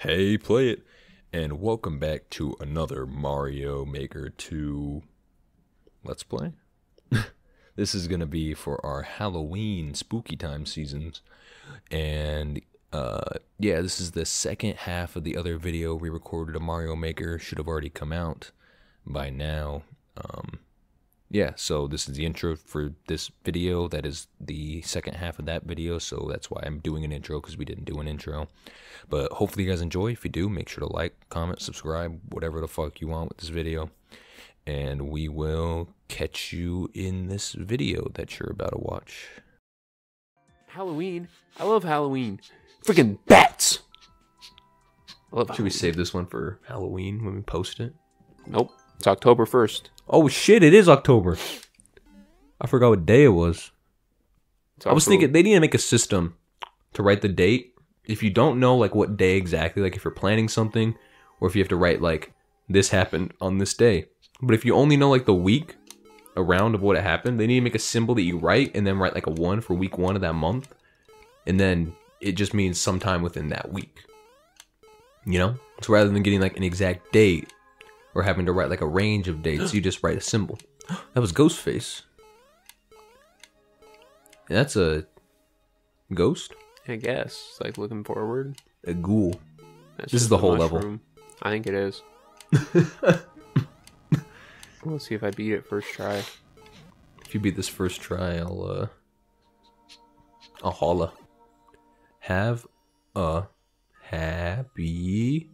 Hey, play it. And welcome back to another Mario Maker 2 Let's Play. this is going to be for our Halloween spooky time seasons. And uh yeah, this is the second half of the other video we recorded of Mario Maker. Should have already come out by now. Um yeah, so this is the intro for this video. That is the second half of that video, so that's why I'm doing an intro because we didn't do an intro. But hopefully, you guys enjoy. If you do, make sure to like, comment, subscribe, whatever the fuck you want with this video. And we will catch you in this video that you're about to watch. Halloween. I love Halloween. Freaking bats. I love Should we save this one for Halloween when we post it? Nope. It's October 1st. Oh shit, it is October. I forgot what day it was. I was thinking they need to make a system to write the date. If you don't know like what day exactly, like if you're planning something, or if you have to write like this happened on this day. But if you only know like the week around of what it happened, they need to make a symbol that you write and then write like a one for week one of that month. And then it just means sometime within that week. You know? So rather than getting like an exact date or having to write like a range of dates, you just write a symbol. That was Ghostface. That's a ghost? I guess. It's like looking forward. A ghoul. That's This is the whole level. I think it is. Let's see if I beat it first try. If you beat this first try, I'll uh I'll holla. Have a happy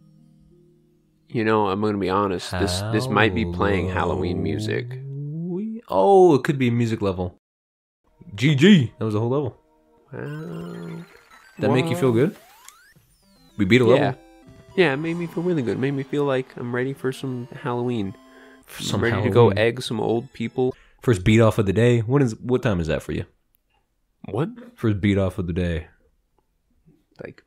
You know, I'm gonna be honest. This this might be playing Halloween music. Oh, it could be music level. GG. That was a whole level. Well, That make you feel good? We beat a Yeah. level. Yeah, it made me feel really good. It made me feel like I'm ready for some Halloween. For I'm some ready to go egg some old people. First beat off of the day. What is what time is that for you? What? First beat off of the day. Like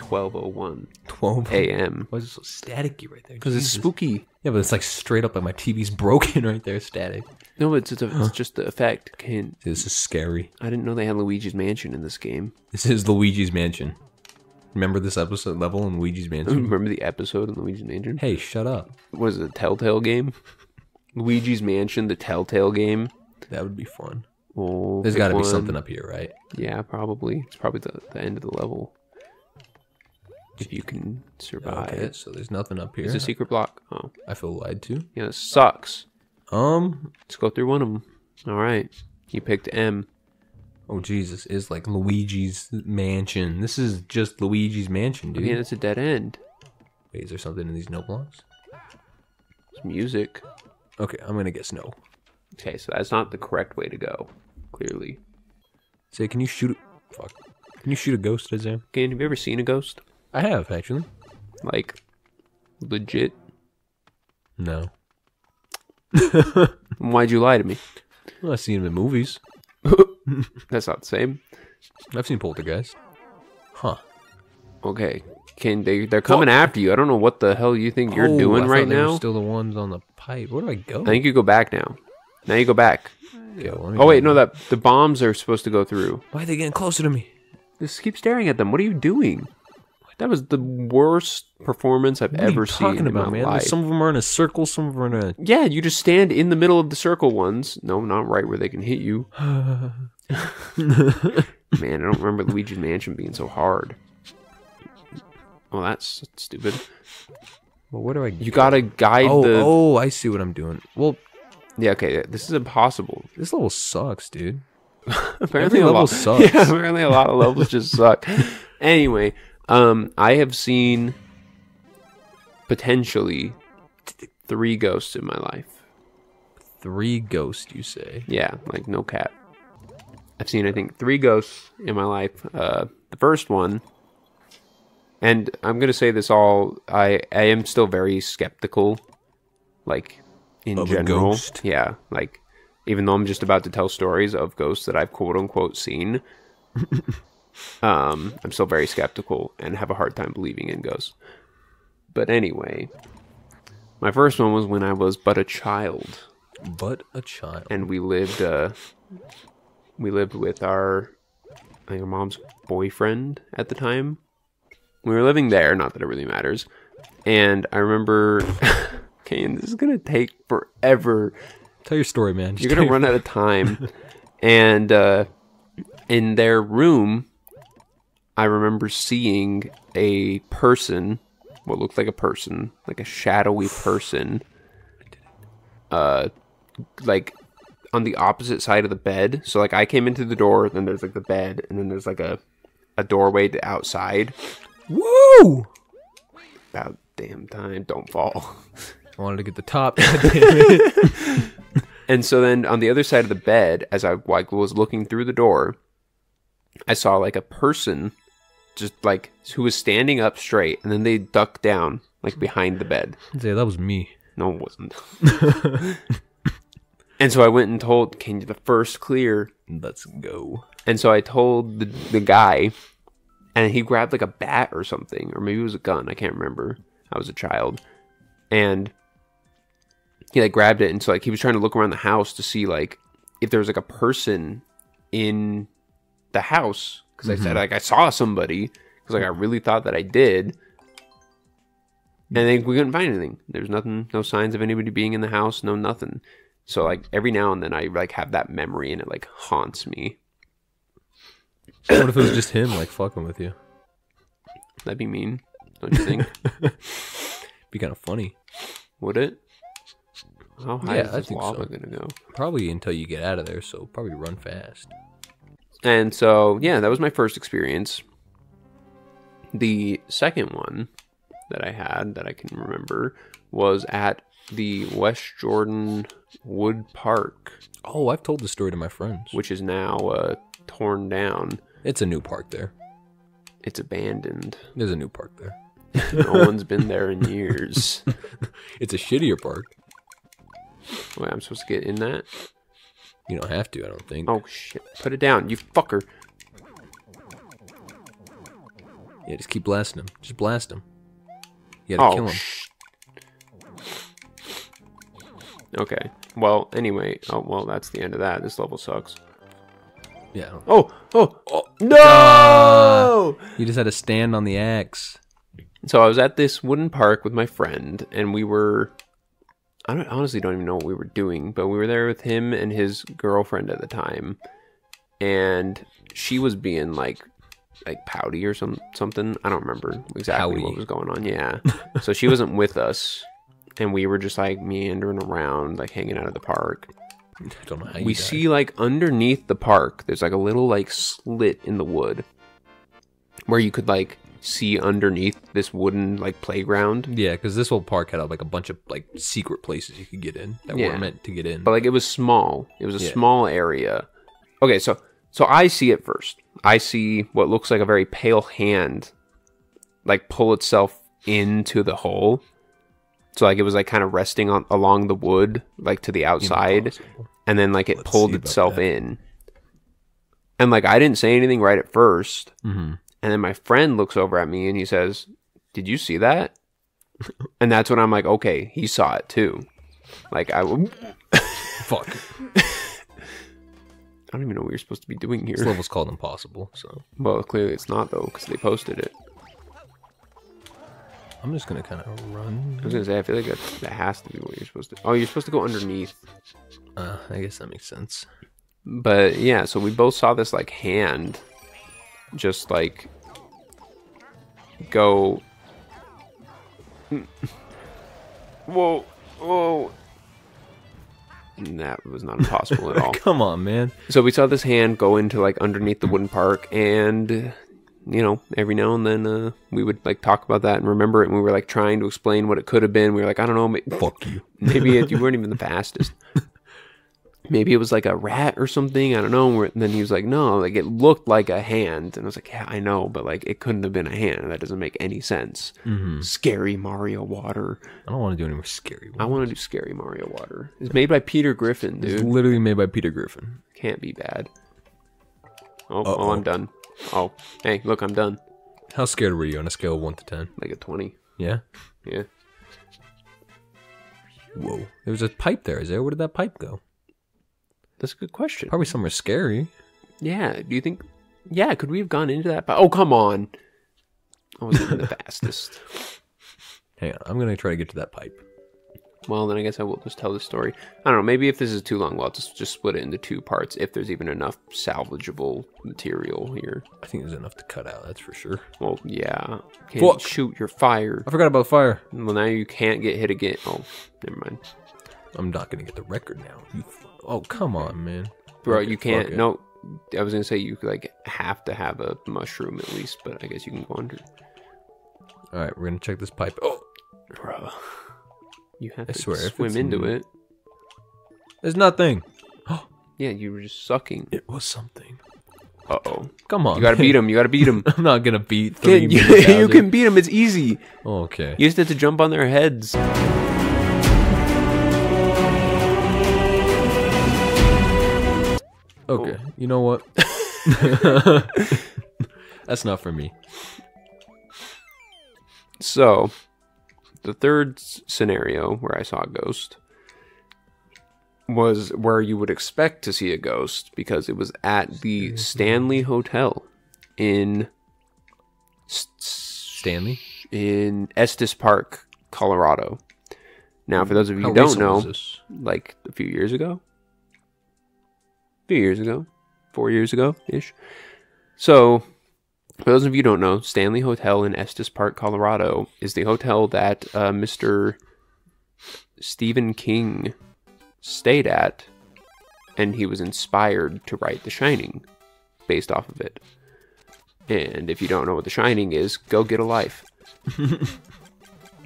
12:01 Twelve oh oh a.m. Why is it so staticky right there? Because it's spooky. Yeah, but it's like straight up like my TV's broken right there, static. No, it's it's, a, it's just the effect. Can't, This is scary. I didn't know they had Luigi's Mansion in this game. This is Luigi's Mansion. Remember this episode level in Luigi's Mansion? Remember the episode in Luigi's Mansion? hey, shut up. Was it? A Telltale game? Luigi's Mansion, the Telltale game. That would be fun. Oh, There's pick got to be one. something up here, right? Yeah, probably. It's probably the, the end of the level. If you can survive. Okay, so there's nothing up here. It's a secret block. Oh, I feel lied to. yeah, it sucks. Um. Let's go through one of them. All right. You picked M. Oh Jesus, is like Luigi's Mansion. This is just Luigi's Mansion, dude. I dude. mean, it's a dead end. Wait, is there something in these no blocks? It's music. Okay, I'm gonna guess no. Okay, so that's not the correct way to go. Clearly. Say, can you shoot? A, fuck. Can you shoot a ghost, Isaiah? Okay, have you ever seen a ghost? I have actually. Like, legit? No. Why'd you lie to me? Well, I've seen him in movies. That's not the same. I've seen Poltergeist. Huh. Okay. Can they? They're coming after you. I don't know what the hell you think you're Oh, doing right now. Still the ones on the pipe. Where do I go? I think you go back now. Now you go back. Okay, well, let me Oh wait, no, that the bombs are supposed to go through. Why are they getting closer to me? Just keep staring at them. What are you doing? That was the worst performance I've What are ever seen about, man? life. Some of them are in a circle. Some of them are in a. Yeah, you just stand in the middle of the circle ones. No, not right where they can hit you. Man, I don't remember Luigi's Mansion being so hard. Well, that's stupid. well, where do I? You gotta guide Oh, the. oh, I see what I'm doing. Well, Yeah, okay, this is impossible. this level sucks, dude. Apparently, Every a level lot, sucks. Yeah, apparently a lot of levels just suck. Anyway, um, I have seen potentially th- three ghosts in my life. Three ghosts, you say? Yeah, like no cap. I've seen I think three ghosts in my life. Uh, the first one, and I'm gonna say this all. I I am still very skeptical, like in Of a general. ghost? Yeah, like even though I'm just about to tell stories of ghosts that I've quote unquote seen. um, I'm still very skeptical and have a hard time believing in ghosts. But anyway, my first one was when I was but a child But a child. and we lived uh we lived with our I think our mom's boyfriend at the time we were living there. Not that it really matters. And I remember, okay, and this is gonna take forever. Tell your story, man. Just You're gonna run out of time. and uh, in their room, I remember seeing a person, what looked like a person, like a shadowy person, uh, like on the opposite side of the bed. So like I came into the door, then there's like the bed, and then there's like a a doorway to outside. Woo! About damn time, don't fall. I wanted to get the top. God damn it. And so then on the other side of the bed, as I like was looking through the door, I saw like a person just like who was standing up straight and then they ducked down like behind the bed. Say, that was me. No, it wasn't. and so I went and told came to the first clear. Let's go. And so I told the the guy and he grabbed like a bat or something, or maybe it was a gun, I can't remember. I was a child. And he like grabbed it and so like he was trying to look around the house to see like if there was like a person in the house because I said mm-hmm. like I saw somebody because like I really thought that I did. And then we couldn't find anything. There's nothing, no signs of anybody being in the house, no nothing. So like every now and then I like have that memory and it like haunts me. What if it was just him, like, fucking with you? That'd be mean, don't you think? Be kind of funny. Would it? How high Yeah, is this think lava so. gonna go? Probably until you get out of there, so probably run fast. And so, yeah, that was my first experience. The second one that I had that I can remember was at the West Jordan Wood Park, Oh, I've told the story to my friends. which is now uh, torn down. It's a new park there. It's abandoned. There's a new park there. No one's been there in years. It's a shittier park. Wait, I'm supposed to get in that? You don't have to, I don't think. Oh shit! Put it down, you fucker. Yeah, just keep blasting him. Just blast him. You gotta Oh. kill him. Okay. Well, anyway. Oh well, that's the end of that. This level sucks. Yeah. Oh, oh, oh no! You just had to stand on the axe. So I was at this wooden park with my friend, and we were. I don't, honestly don't even know what we were doing, but we were there with him and his girlfriend at the time, and she was being like, like pouty or some something. I don't remember exactly what was going on. Yeah, so she wasn't with us, and we were just like meandering around, like hanging out at the park. I don't know how you we died. see like underneath the park there's like a little like slit in the wood where you could like see underneath this wooden like playground Yeah, because this whole park had like a bunch of like secret places you could get in that Yeah. weren't meant to get in. but like it was small it was a Yeah. small area okay so so i see it first i see what looks like a very pale hand like pull itself into the hole so like it was like kind of resting on along the wood like to the outside and then like it Let's pulled itself that. in and like i didn't say anything right at first Mhm. And then my friend looks over at me and he says did you see that and that's when i'm like okay he saw it too like i w- Fuck. I don't even know what you're supposed to be doing This here. level's called impossible, so Well, clearly it's not though, because they posted it. I'm just gonna kind of run. I was gonna say, I feel like that, that has to be what you're supposed to. Oh, you're supposed to go underneath. Uh, I guess that makes sense. But yeah, so we both saw this like hand, just like go. Whoa, whoa. And that was not impossible at all. Come on, man. So we saw this hand go into like underneath the wooden park, and you know, every now and then uh, we would like talk about that and remember it, and we were like trying to explain what it could have been. We were like, I don't know, may- Fuck you. maybe it, you weren't even the fastest. Maybe it was like a rat or something. I don't know. And then he was like, no, like it looked like a hand, and I was like, yeah, I know, but like it couldn't have been a hand. That doesn't make any sense. Mm-hmm. Scary Mario Water. I don't want to do any more scary I want to do Scary Mario Water. It's made by Peter Griffin, dude. It's literally made by Peter Griffin. Can't be bad. Oh, Uh-oh. oh, I'm done. Oh, hey, look, I'm done. How scared were you on a scale of one to ten? Like a 20. Yeah. Yeah. Whoa. There was a pipe there. Is there? Where did that pipe go? That's a good question. Probably somewhere scary. Yeah. Do you think. Yeah, could we have gone into that? Oh, come on. I wasn't the fastest. Hang on, I'm gonna try to get to that pipe. Well, then I guess I will just tell the story. I don't know. Maybe if this is too long, we'll just just split it into two parts. If there's even enough salvageable material here. I think there's enough to cut out. That's for sure. Well, yeah. Can't Fuck. shoot your fire. I forgot about fire. Well, now you can't get hit again. Oh, never mind, I'm not gonna get the record now. You, f- oh come on, man. bro. You can't. No, I was gonna say you like have to have a mushroom at least, but I guess you can go under. All right, we're gonna check this pipe. Oh, Bro, you have I to swear, if swim into in- it. there's nothing. Oh, Yeah, you were just sucking. It was something. Uh oh. Come on, You gotta beat him. You gotta beat him. I'm not gonna beat three. Can, you, you can beat them. It's easy. Oh, okay. You just have to jump on their heads. Okay. You know what? That's not for me. So, the third scenario where I saw a ghost was where you would expect to see a ghost because it was at the Stanley Hotel in Stanley. in Estes Park, Colorado. Now, for those of you How who don't know, like a few years ago. Few years ago. Four years ago ish. So, for those of you who don't know, Stanley Hotel in Estes Park, Colorado is the hotel that uh, Mr. Stephen King stayed at, and he was inspired to write The Shining based off of it. And if you don't know what The Shining is, go get a life.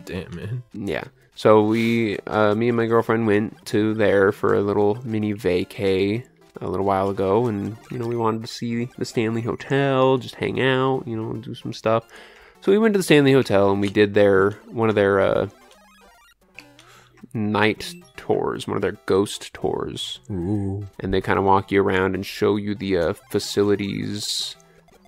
Damn man. Yeah. So we, uh, me and my girlfriend went to there for a little mini vacay a little while ago, and you know we wanted to see the Stanley Hotel, just hang out, you know, do some stuff. So we went to the Stanley Hotel and we did their one of their uh, night tours, one of their ghost tours, Ooh. and they kind of walk you around and show you the uh, facilities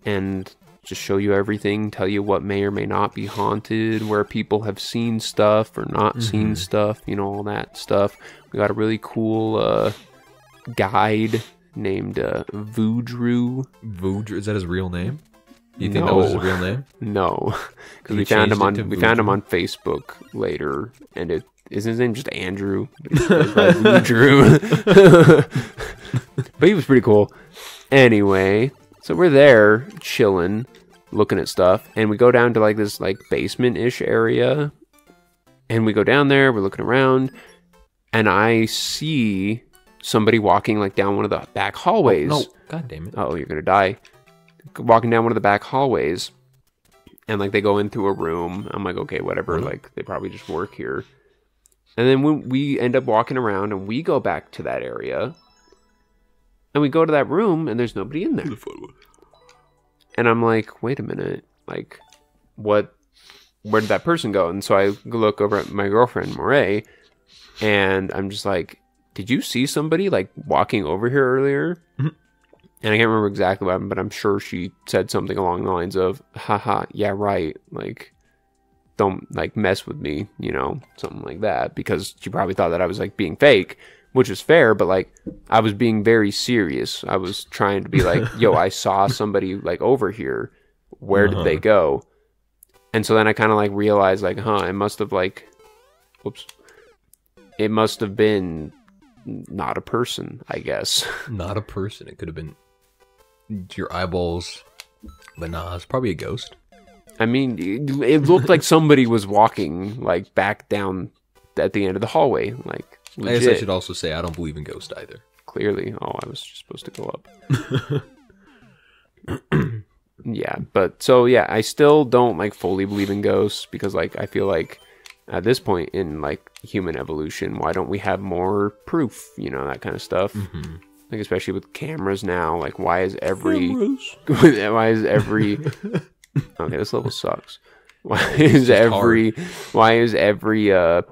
and just show you everything, tell you what may or may not be haunted, where people have seen stuff or not seen stuff, you know, all that stuff. We got a really cool uh, guide named uh, Voodrew. Voodoo. Is that his real name? You think that was his real name? No, because we found him on we found him on Facebook later, and it is his name just Andrew. But he goes by Voodrew. but he was pretty cool. Anyway, so we're there chilling, looking at stuff, and we go down to like this like basement ish area, and we go down there. We're looking around, and I see somebody walking like down one of the back oh, hallways. No. God damn it. oh, you're gonna die. Walking down one of the back hallways, and like they go into a room. I'm like, okay, whatever. Mm-hmm. Like they probably just work here. And then when we end up walking around, and we go back to that area, and we go to that room, and there's nobody in there. And I'm like, wait a minute, like, what? Where did that person go? And so I look over at my girlfriend Moray, and I'm just like, did you see somebody like walking over here earlier? Mm-hmm. And I can't remember exactly what happened, but I'm sure she said something along the lines of, haha, yeah, right. Like, don't like mess with me, you know, something like that. Because she probably thought that I was like being fake, which is fair, but like I was being very serious. I was trying to be like, yo, I saw somebody like over here. Where did they uh-huh. go? And so then I kind of like realized, like, huh, it must have like, oops, it must have been not a person, I guess. Not a person. It could have been your eyeballs. But nah, it's probably a ghost. I mean, it, it looked like somebody was walking like back down at the end of the hallway, like I guess I should also say I don't believe in ghosts either. Clearly, oh, I was just supposed to go up. yeah, but so yeah, I still don't like fully believe in ghosts because like I feel like at this point in like human evolution, why don't we have more proof? You know that kind of stuff. Mm-hmm. Like especially with cameras now, like why is every why is every okay this level sucks why is every why is every uh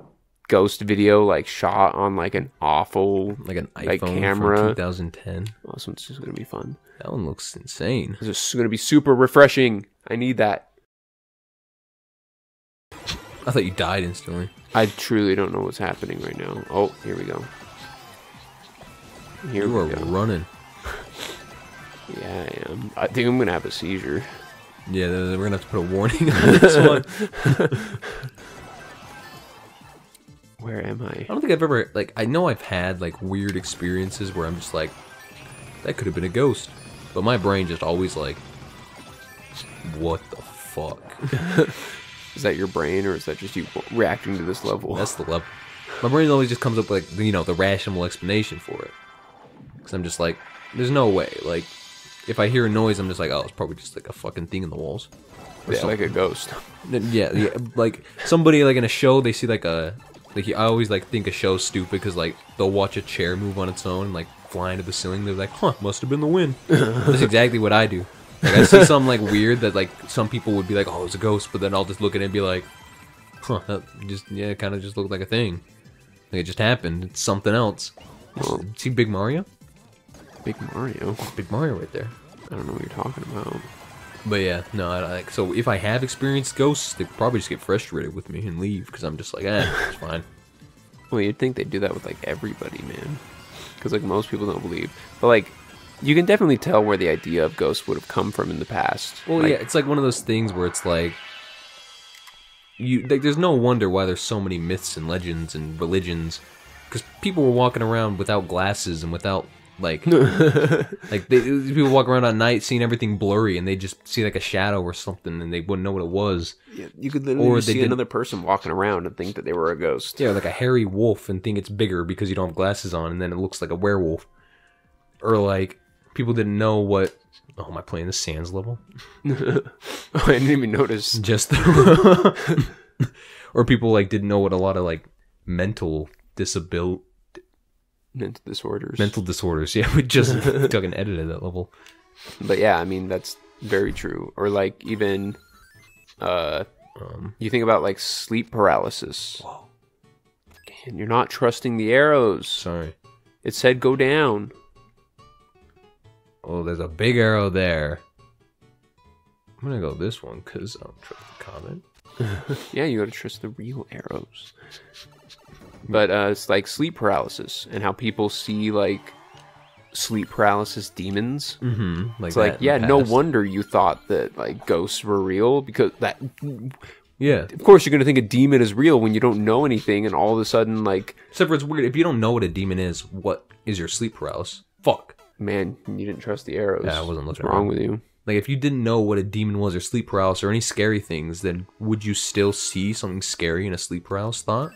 ghost video like shot on like an awful Like an Like camera. from 2010. oh this one's just gonna be fun That one looks insane. this is gonna be super refreshing i need that I thought you died instantly. i truly don't know what's happening right now oh here we go here You we are go running. yeah i am i think i'm gonna have a seizure Yeah, we're gonna have to put a warning on this one. Where am I? I don't think I've ever like I know I've had like weird experiences where I'm just like that could have been a ghost. But my brain just always like what the fuck? Is that your brain, or is that just you reacting to this level? That's the level. My brain always just comes up with like you know the rational explanation for it. Cuz I'm just like there's no way. Like if I hear a noise I'm just like oh it's probably just like a fucking thing in the walls. Yeah, some- like a ghost. Yeah, yeah, like somebody like in a show, they see like a like I always like think a show's stupid because like they'll watch a chair move on its own and like fly into the ceiling. They're like, huh, must have been the wind. That's exactly what I do. Like I see something like weird that like some people would be like, oh, it's a ghost, but then I'll just look at it and be like, huh, that just yeah, it kind of just looked like a thing. Like it just happened. It's something else. Well, See Big Mario? Big Mario. Big Mario right there. I don't know what you're talking about. But yeah, no, I, like so if I have experienced ghosts, they probably just get frustrated with me and leave because I'm just like, eh, it's fine. Well, you'd think they'd do that with like everybody, man. Because like most people don't believe, but like you can definitely tell where the idea of ghosts would have come from in the past. Well, Like, yeah, it's like one of those things where it's like you like there's no wonder why there's so many myths and legends and religions because people were walking around without glasses and without like like they, people walk around at night seeing everything blurry and they just see like a shadow or something and they wouldn't know what it was yeah, you could literally Or see another person walking around and think that they were a ghost. yeah like a hairy wolf and think it's bigger because you don't have glasses on and then it looks like a werewolf or like people didn't know what oh am i playing the sands level oh, I didn't even notice. just the or people like didn't know what a lot of like mental disabil Mental disorders. mental disorders yeah we just took and edited that level But yeah, I mean that's very true. Or like even uh um you think about like sleep paralysis. Whoa. And you're not trusting the arrows. sorry It said go down. Oh there's a big arrow there. I'm gonna go this one because i don't trust the comment Yeah, you gotta trust the real arrows. But uh, it's like sleep paralysis and how people see like sleep paralysis demons. mm-hmm. Like It's like, yeah, no wonder you thought that like ghosts were real because that. yeah. Of course, you're gonna think a demon is real when you don't know anything, and all of a sudden, like, except for it's weird. If you don't know what a demon is what is your sleep paralysis? Fuck man, you didn't trust the arrows. Yeah, I wasn't What's looking wrong with you? Like if you didn't know what a demon was or sleep paralysis or any scary things, then would you still see something scary in a sleep paralysis thought?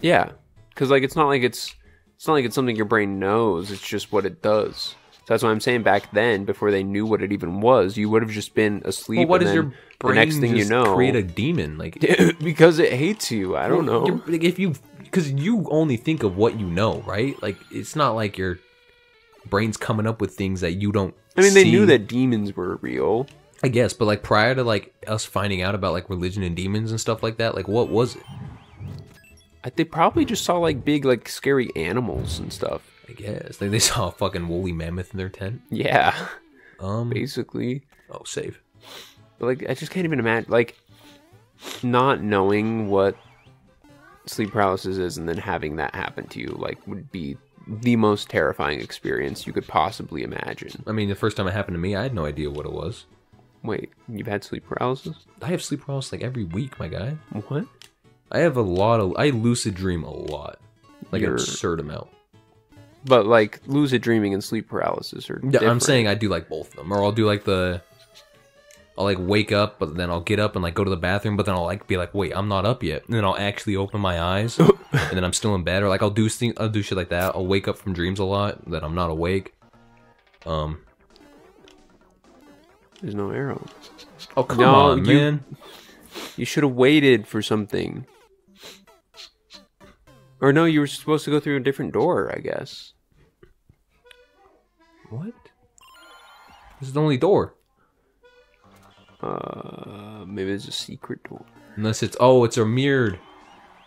Yeah, because like it's not like it's it's not like it's something your brain knows. It's just what it does. So that's why I'm saying back then, before they knew what it even was, you would have just been asleep. Well, what then your the brain next thing you know? create a demon? Like because it hates you. I don't know. Like, if you because you only think of what you know, right? Like it's not like your brain's coming up with things that you don't. I mean, they see. knew that demons were real. I guess, but like prior to like us finding out about like religion and demons and stuff like that, like what was it? I, they probably just saw like big, like scary animals and stuff. I guess like they saw a fucking woolly mammoth in their tent. Yeah, Um, basically. oh, save. But like, I just can't even imagine like not knowing what sleep paralysis is and then having that happen to you. Like, would be the most terrifying experience you could possibly imagine. I mean, the first time it happened to me, I had no idea what it was. Wait, you've had sleep paralysis? I have sleep paralysis like every week, my guy. What? I have a lot of. I lucid dream a lot, like an You're- absurd amount. But like lucid dreaming and sleep paralysis are. Yeah, I'm saying I do like both of them, or I'll do like the. I'll like wake up, but then I'll get up and like go to the bathroom, but then I'll like be like, wait, I'm not up yet, and then I'll actually open my eyes, and then I'm still in bed, or like I'll do things, I'll do shit like that. I'll wake up from dreams a lot that I'm not awake. Um. there's no arrow. Oh come No, on, you- man! You should have waited for something. Or no, you were supposed to go through a different door, I guess. What? This is the only door, Uh, maybe it's a secret door. unless it's oh, it's a mirrored,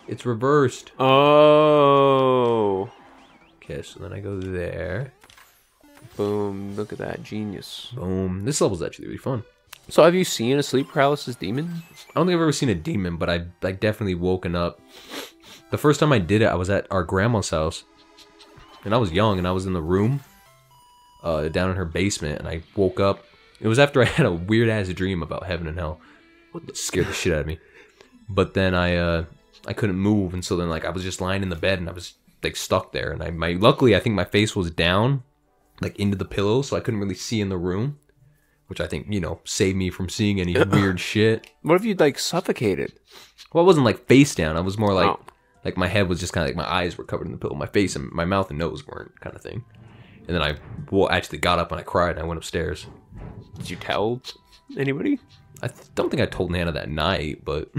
it's reversed. Oh, Okay, so then I go there. boom! Look at that genius. Boom. This level's actually really fun. So, have you seen a sleep paralysis demon? I don't think I've ever seen a demon, but I like definitely woken up. The first time I did it, I was at our grandma's house, and I was young, and I was in the room, uh, down in her basement, and I woke up, It was after I had a weird ass dream about heaven and hell. It scared the shit out of me. But then I uh I couldn't move, and so then like I was just lying in the bed and I was like stuck there. And I my luckily I think my face was down, like into the pillow, so I couldn't really see in the room, which I think you know saved me from seeing any weird shit. What if you like suffocated? Well, I wasn't like face down. I was more like Oh. like my head was just kind of like my eyes were covered in the pillow, my face and my mouth and nose weren't, kind of thing. And then I well actually got up and I cried and I went upstairs. Did you tell anybody? I th- don't think I told Nana that night, but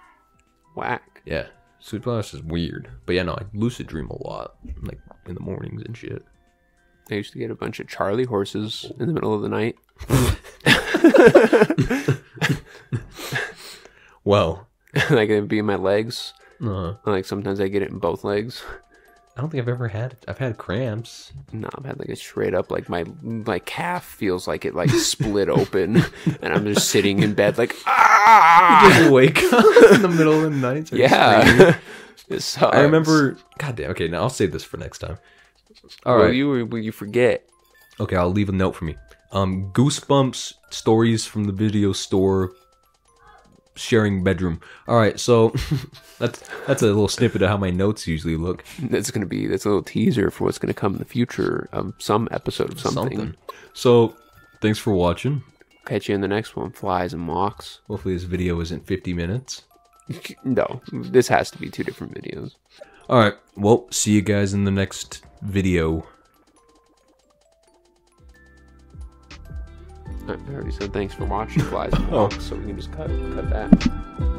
Whack. yeah, sleep paralysis is weird. But yeah, no, I lucid dream a lot, like in the mornings and shit. I used to get a bunch of Charlie horses in the middle of the night. Well, like it'd be in my legs. uh, And, like sometimes I get it in both legs. I don't think I've ever had. I've had cramps. No, I've had like a straight up like my my calf feels like it like split open, and I'm just sitting in bed like ah Just wake up in the middle of the night. yeah. It sucks. I remember. God damn. Okay, now I'll save this for next time. All right. you will you forget. Okay, I'll leave a note for me. Um, Goosebumps stories from the video store. Sharing bedroom. All right, so that's that's a little snippet of how my notes usually look. That's gonna be that's a little teaser for what's gonna come in the future of some episode of something. So, thanks for watching. Catch you in the next one. Flies and walks. Hopefully, this video isn't 50 minutes. No, this has to be two different videos. All right. Well, see you guys in the next video. I already said thanks for watching Flies and walks, so we can just cut cut that.